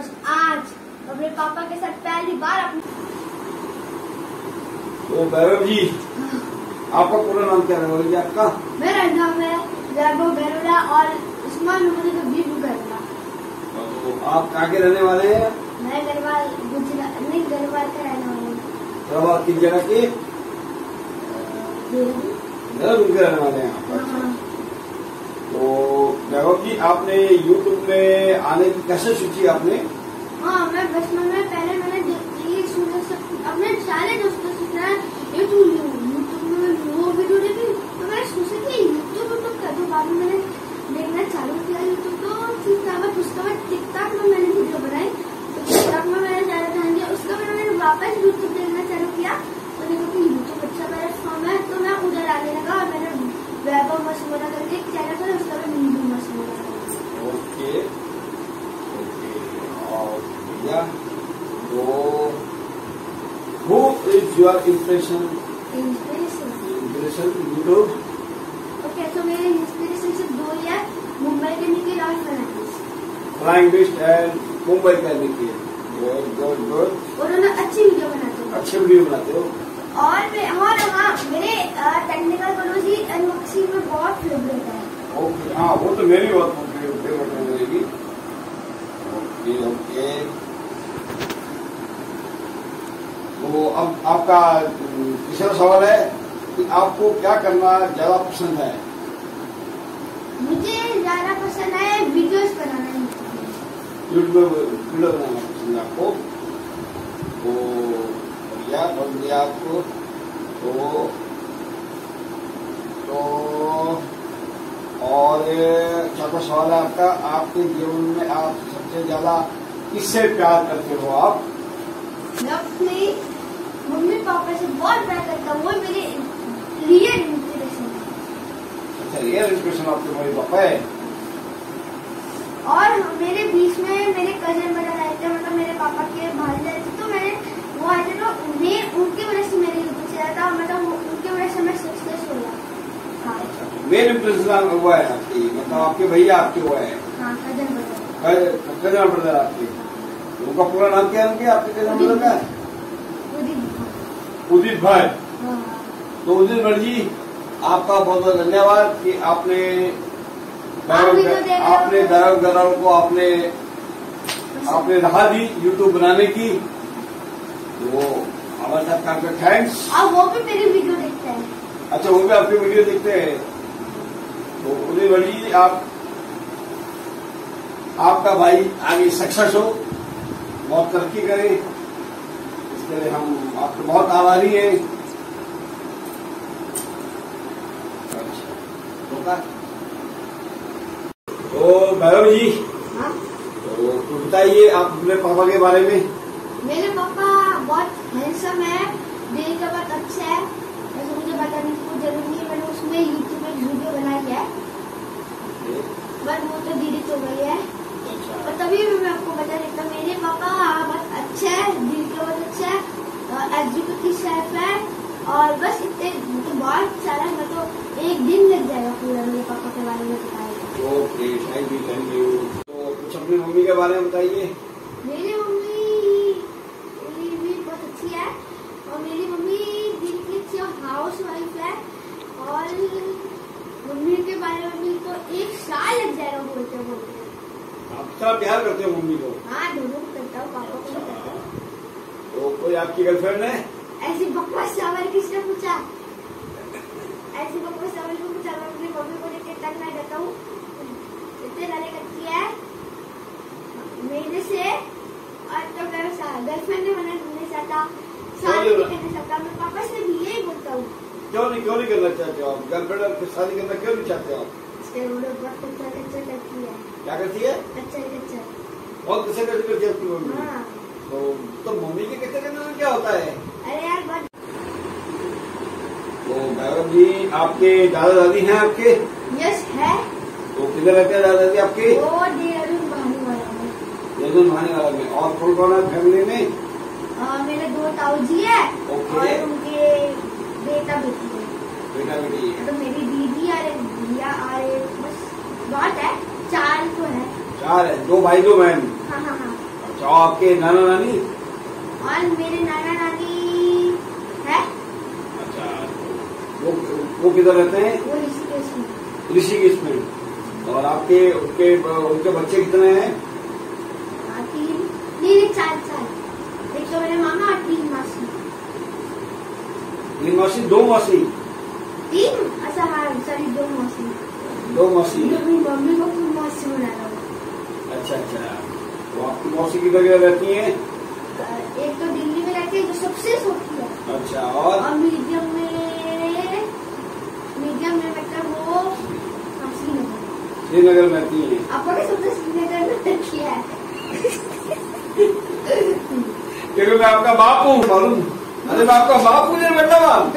अपने पापा के साथ पहली बार अपने तो वैभव जी आपका पूरा नाम क्या है? जी आपका? मेरा नाम है वैभव गरुड़ा और उस्मान मोहम्मद हबीब गरुड़ा। तो आप कहाँ के रहने वाले हैं? मैं गढ़वाल गुजरात नहीं गढ़वाल का रहने वाला हूँ। प्रभाव किस जगह के? देहरादून। के रहने वाले हैं आप। हाँ, वैभव जी आपने यूट्यूब में आने की कैसे सोची आपने? हाँ मैं बचपन में पहले मैंने देख- अपने सारे दोस्तों से तू यूट्यूब में वो वीडियो देखी। तो मैं सोचा कि यूट्यूब यूट्यूब कर दो, बाद मैंने देखना चालू किया यूट्यूब तो। उसके बाद टिकटॉक में मैंने वीडियो बनाई। तो में मैंने ज़्यादा ध्यान दिया, उसके बाद मैंने वापस यूट्यूब देखना चालू किया तो देखो कि यूट्यूब अच्छा प्लेटफॉर्म है तो मैं उधर आने लगा और मैंने वैभव मशहूरा करके एक चैनल था उसका मैं नींबू मशहूरा ओके ओके और भैया तो who your impression inspiration impression YouTube okay तो मेरे इंस्पिरेशन से दो है मुंबई के निखिल और फ्लाइंग बिस्ट एंड मुंबई का निखिल गुड गुड गुड उन्होंने अच्छी वीडियो बनाते हैं। अच्छे वीडियो बनाते हो। और मैं और हाँ मेरे टेक्निकल कॉलोजी अनबॉक्सिंग में बहुत फेवरेट है। ओके हाँ वो तो मेरी बहुत फेवरेट है मेरी। ओके ओके तो अब आपका तीसरा सवाल है कि आपको क्या करना ज़्यादा पसंद है? मुझे ज़्यादा पसंद है वीडियोस बनाना। यूट्यूब वीडियो बनाना पसंद है आपको? तो बढ़िया बोल दिया आपको। तो तो और चौथा सवाल है आपका आपके जीवन में आप सबसे ज़्यादा किससे प्यार करते हो आप? मम्मी पापा से बहुत प्यार करता हूँ वो मेरे रियल इंस्पिरेशन है। अच्छा रियल इंस्पिरेशन आपके मम्मी पापा है? और मेरे बीच में मेरे कज़न वगैरह आए थे मतलब मेरे पापा के भाई आए थे तो मैंने वो आए थे तो मैं उनकी वजह से मेरे यूट्यूब चला था मतलब उनकी वजह से मैं सक्सेस हाँ। मेन इंप्रेशन हुआ है आपकी मतलब आपके भैया आपके हुआ है? हाँ कज़न कज़न ब्रदर आपके। उनका पूरा नाम क्या है उनके? आपके कज़न ब्रदर का? उदित भाई। हाँ। तो उदित भाई जी आपका बहुत बहुत धन्यवाद कि आपने तो। आपने दैवक दलाल को आपने आपने राह दी यूट्यूब बनाने की। तो हमारे साथ काम कर। थैंक्स और वो भी मेरी वीडियो देखते हैं। अच्छा वो भी आपकी वीडियो देखते हैं। तो उदित भाई जी आप आपका भाई आगे सक्सेस हो। बहुत तरक्की करे। इसके लिए हम आपके बहुत आभारी हैं। अच्छा? तो भैरव जी। हाँ? तो कुछ बताइए आप अपने पापा के बारे में। मेरे पापा बहुत हैंडसम है दिल का बहुत अच्छा है। वैसे मुझे बताने की कोई ज़रूरत नहीं है मैंने उसमें यूट्यूब में वीडियो बनाई है। बट वो तो दीदी तो गई है। और तभी भी मैं आपको बता देता मेरे पापा बहुत अच्छे है दिल के बहुत अच्छा है एग्जीक्यूटिव शेफ है? और बस इतने तो बहुत सारा मैं तो एक दिन लग जाएगा पूरा मेरे पापा के बारे में बताएगा okay thank you thank you तो कुछ अपनी मम्मी के बारे में बताइए। मेरी मम्मी मेरी भी बहुत अच्छी है और मेरी मम्मी दिल की अच्छी हाउस वाइफ है और मम्मी के बारे में तो एक साल लग जाएगा बोलते बोलते आप प्यार करते हो मम्मी को? हाँ दोनों करता पापा को भी करता हूँ। तो कोई आपकी गर्लफ्रेंड है? ऐसी बकवास सवाल किसने पूछा? ऐसी बकवास सवाल को पूछा? मैं अपनी मम्मी को के तक नहीं देता हूँ। इतने सारे करती है। मेरे से और तो मैं गर्लफ्रेंड ने मना नहीं चाहता शादी नहीं करना? चाहता मैं पापा से भी यही बोलता हूँ। क्यों नहीं क्यों नहीं करना चाहते हो आप? गर्लफ्रेंड और शादी करना क्यों नहीं चाहते हो आप इसके रोड बहुत कच्चा कच्चा करती है। क्या करती है? कच्चा कच्चा। बहुत कैसे कैसे करती है आपकी मम्मी? हाँ। तो तो मम्मी के कितने करने में क्या होता है? अरे यार बहुत तो गौरव जी आपके दादा दादी हैं आपके? यस है। तो किधर रहते हैं दादा दादी आपके देहरादून वाला भाने वाला में। और कौन कौन है फैमिली में? मेरे दो ताऊ जी है ओके। और उनके बेटा बेटी है। बेटा बेटी है। तो मेरी दीदी और एक भैया और एक बस बहुत है चार तो है। चार है दो भाई दो बहन। हाँ हाँ हाँ। अच्छा आपके नाना नानी और मेरे नाना नानी है? अच्छा वो वो किधर रहते हैं? वो ऋषिकेश में। ऋषिकेश में। और आपके उनके उनके बच्चे कितने हैं? तीन नहीं चार चार। एक तो मेरे मामा और तीन मासी। तीन मासी दो मासी? तीन? अच्छा हाँ सॉरी दो मासी। दो मासी। मेरी मम्मी को मासी बना रहा हूँ अच्छा अच्छा। वो आपकी मौसी किधर किधर रहती हैं एक तो दिल्ली में रहती है जो सबसे छोटी है अच्छा और मीडियम में मीडियम में मतलब वो श्रीनगर में रहती हैं आपको भी सबसे श्रीनगर में किया है क्योंकि मैं आपका बाप हूँ मालूम अरे मैं आपका बाप हूँ बाप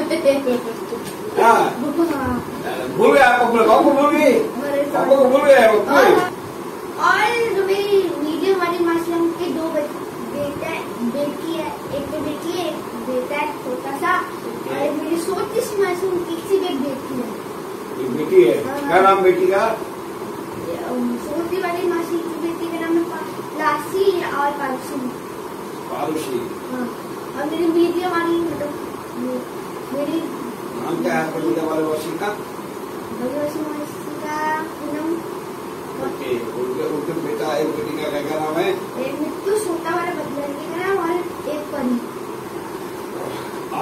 हाँ हाँ, भूल गए आप अपने बाप को भूल गए हमारे पापा को भूल गए और अपने और जो मेरी मीडियम वाली मासी है, उनके दो बच- बेटा बेटी है एक तो बेटी है बेटा है छोटा सा। और एक मेरी छोटी सी मासी उनकी सिर्फ़ एक बेटी है। एक बेटी है? क्या नाम बेटी का? छोटी वाली मासी की बेटी का नाम है लासी और पालसी। पारुषी हाँ और मेरी मीडियम वाली मतलब मेरी नाम क्या है पंडित हमारे वसी का? वाली का उनके उनके बेटा एक बेटी का क्या नाम है? एक मिट्टू छोटा वाला का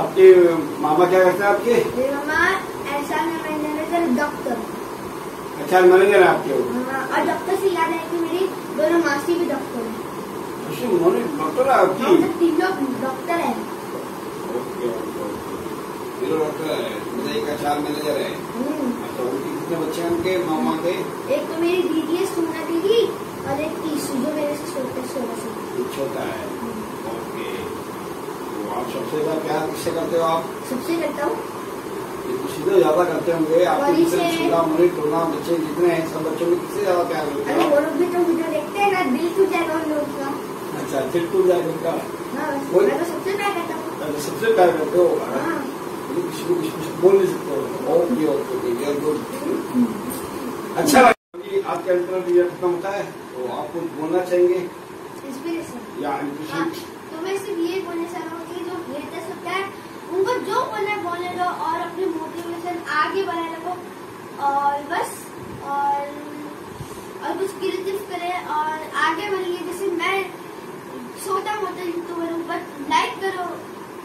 आपके मामा क्या करते हैं आपके? मेरे मामा ऐसा मैनेजर डॉक्टर अच्छा मैनेजर है आपके हाँ, और डॉक्टर से याद है कि मेरी दोनों मासी भी डॉक्टर है। डॉक्टर है आपकी? तो तीन लोग डॉक्टर है। डॉक्टर है एक मैनेजर है। उनके कितने बच्चे हैं उनके मामा के? एक तो मेरी दीदी है सुमना दीदी और एक तीसरी जो मेरे से छोटे सोलह से। छोटा है। सबसे ज़्यादा प्यार किससे करते हो आप? सबसे करता हूँ। ये तो सीधे ज़्यादा करते होंगे। आपके से- टोना बच्चे जितने हैं सब बच्चों में किससे ज़्यादा प्यार करते हो? वो लोग भी तो वीडियो देखते हैं ना दिल टूट जाएगा उन लोगों का। अच्छा चिट टूट जाएगा उनका? हाँ तो सबसे प्यार करता हूँ। सबसे प्यार करते हो? हाँ। किसी को कुछ बोल नहीं सकते हो। ओके वेरी गुड अच्छा आपका इंटरव्यू खत्म होता है तो आप कुछ बोलना चाहेंगे? या हाँ, तो मैं सिर्फ़ ये बोलना चाह रहा हूँ जो हेटर्स होता है उनको जो बोलना है बोलने दो और अपनी मोटिवेशन आगे बढ़ाए रखो। और बस, और और कुछ क्रिएटिव करें और आगे बढ़िए। जैसे मैं छोटा मोटा यूट्यूबर हूँ बट लाइक करो।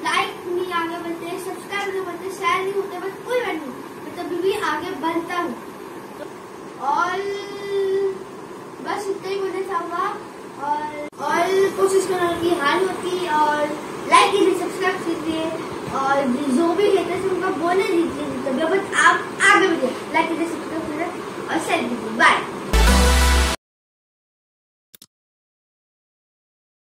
लाइक नहीं आगे बढ़ते सब्सक्राइब नहीं बढ़ते शेयर नहीं होते बट कोई बात नहीं। मैं तभी भी आगे बढ़ता हूँ। और बस इतना ही बोलना चाहूँगा। और कोशिश करना कि हाल होती और लाइक सब्सक्राइब कीजिए और जो भी है हैं, उनका बोले दीजिए बट आप आगे बढ़िए। लाइक कीजिए सब्सक्राइब करें और शेयर कीजिए। बाय